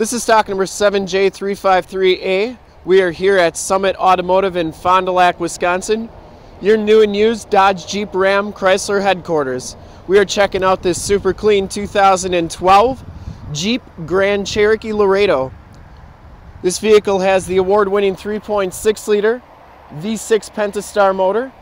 This is stock number 7J353A. We are here at Summit Automotive in Fond du Lac, Wisconsin. Your new and used Dodge Jeep Ram Chrysler headquarters. We are checking out this super clean 2012 Jeep Grand Cherokee Laredo. This vehicle has the award-winning 3.6 liter V6 Pentastar motor.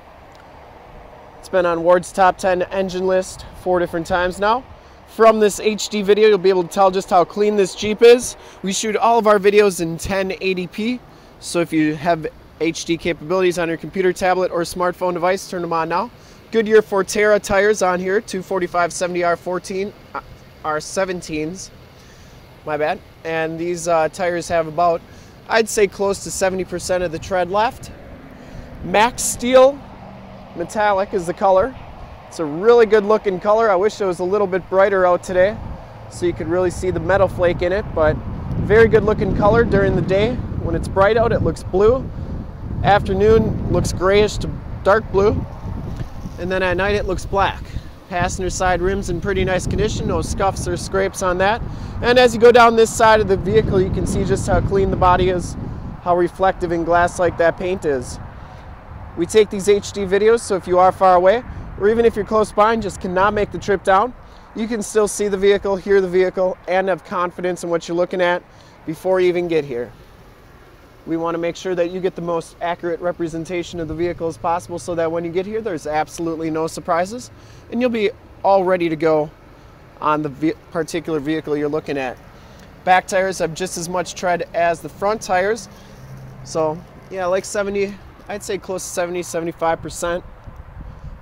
It's been on Ward's top 10 engine list four different times now from this HD video, you'll be able to tell just how clean this Jeep is. We shoot all of our videos in 1080p, so if you have HD capabilities on your computer, tablet, or smartphone device, turn them on now. Goodyear Fortera tires on here, 245 70R14, R17s, my bad. And these uh, tires have about, I'd say close to 70% of the tread left. Max Steel Metallic is the color. It's a really good looking color. I wish it was a little bit brighter out today so you could really see the metal flake in it, but very good looking color during the day. When it's bright out, it looks blue. Afternoon looks grayish to dark blue. And then at night, it looks black. Passenger side rims in pretty nice condition, no scuffs or scrapes on that. And as you go down this side of the vehicle, you can see just how clean the body is, how reflective and glass-like that paint is. We take these HD videos, so if you are far away, or even if you're close by and just cannot make the trip down, you can still see the vehicle, hear the vehicle, and have confidence in what you're looking at before you even get here. We want to make sure that you get the most accurate representation of the vehicle as possible so that when you get here, there's absolutely no surprises and you'll be all ready to go on the particular vehicle you're looking at. Back tires have just as much tread as the front tires. So yeah, like 70, I'd say close to 70, 75%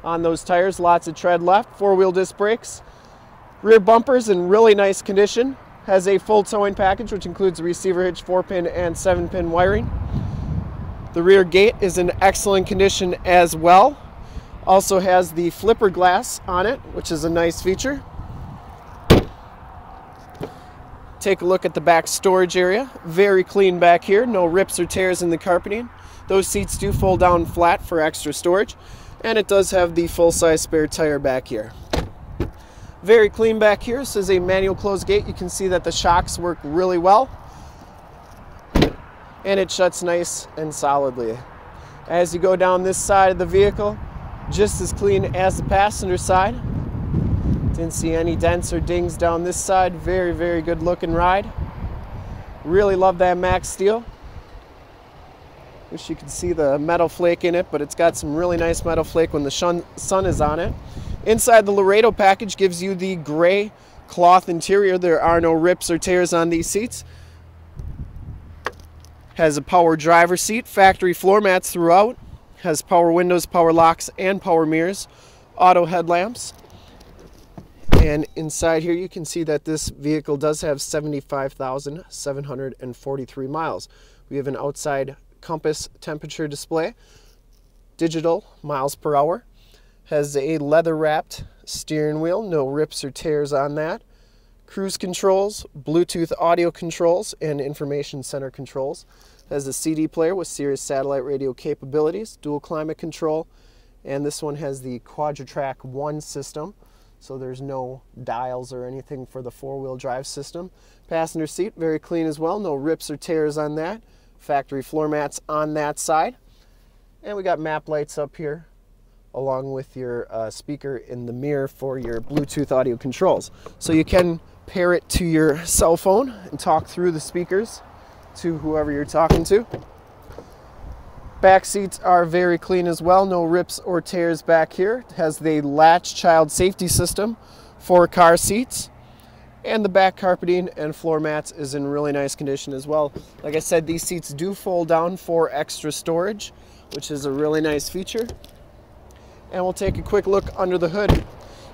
on those tires. Lots of tread left. Four-wheel disc brakes. Rear bumpers in really nice condition. Has a full towing package, which includes receiver hitch, 4-pin and 7-pin wiring. The rear gate is in excellent condition as well. Also has the flipper glass on it, which is a nice feature. Take a look at the back storage area. Very clean back here. No rips or tears in the carpeting. Those seats do fold down flat for extra storage and it does have the full-size spare tire back here. Very clean back here. This is a manual closed gate. You can see that the shocks work really well and it shuts nice and solidly. As you go down this side of the vehicle, just as clean as the passenger side. Didn't see any dents or dings down this side. Very, very good looking ride. Really love that Max Steel. Wish you could see the metal flake in it, but it's got some really nice metal flake when the sun is on it. Inside the Laredo package gives you the gray cloth interior. There are no rips or tears on these seats. Has a power driver seat, factory floor mats throughout. Has power windows, power locks, and power mirrors. Auto headlamps. And inside here you can see that this vehicle does have 75,743 miles. We have an outside compass temperature display, digital miles per hour, has a leather wrapped steering wheel, no rips or tears on that, cruise controls, Bluetooth audio controls, and information center controls, has a CD player with Sirius satellite radio capabilities, dual climate control, and this one has the Quadra-Trac 1 system, so there's no dials or anything for the four-wheel drive system. Passenger seat, very clean as well, no rips or tears on that factory floor mats on that side. And we got map lights up here along with your uh, speaker in the mirror for your Bluetooth audio controls. So you can pair it to your cell phone and talk through the speakers to whoever you're talking to. Back seats are very clean as well, no rips or tears back here. It has the latch child safety system for car seats and the back carpeting and floor mats is in really nice condition as well. Like I said, these seats do fold down for extra storage, which is a really nice feature. And we'll take a quick look under the hood.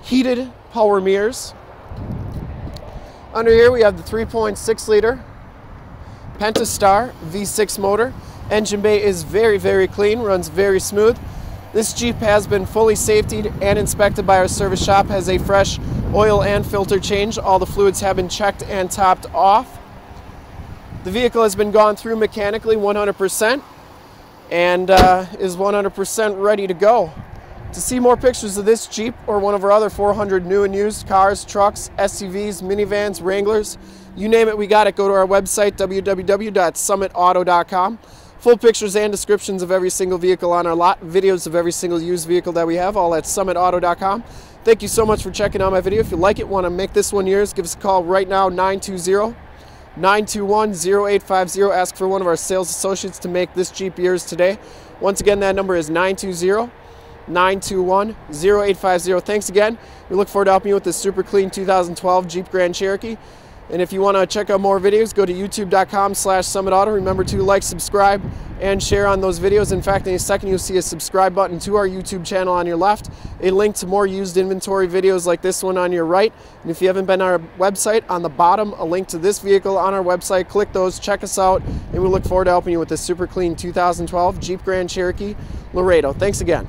Heated power mirrors. Under here we have the 3.6 liter Pentastar V6 motor. Engine bay is very, very clean, runs very smooth. This Jeep has been fully safetied and inspected by our service shop, has a fresh oil and filter change. All the fluids have been checked and topped off. The vehicle has been gone through mechanically 100% and uh, is 100% ready to go. To see more pictures of this Jeep or one of our other 400 new and used cars, trucks, SUVs, minivans, Wranglers, You name it, we got it. Go to our website, www.summitauto.com. Full pictures and descriptions of every single vehicle on our lot, videos of every single used vehicle that we have, all at summitauto.com. Thank you so much for checking out my video. If you like it, want to make this one yours, give us a call right now, 920 921 0850. Ask for one of our sales associates to make this Jeep yours today. Once again, that number is 920 921 0850. Thanks again. We look forward to helping you with this super clean 2012 Jeep Grand Cherokee. And if you want to check out more videos, go to youtube.com slash summitauto. Remember to like, subscribe, and share on those videos. In fact, in a second, you'll see a subscribe button to our YouTube channel on your left, a link to more used inventory videos like this one on your right. And if you haven't been on our website, on the bottom, a link to this vehicle on our website. Click those, check us out, and we look forward to helping you with this super clean 2012 Jeep Grand Cherokee Laredo. Thanks again.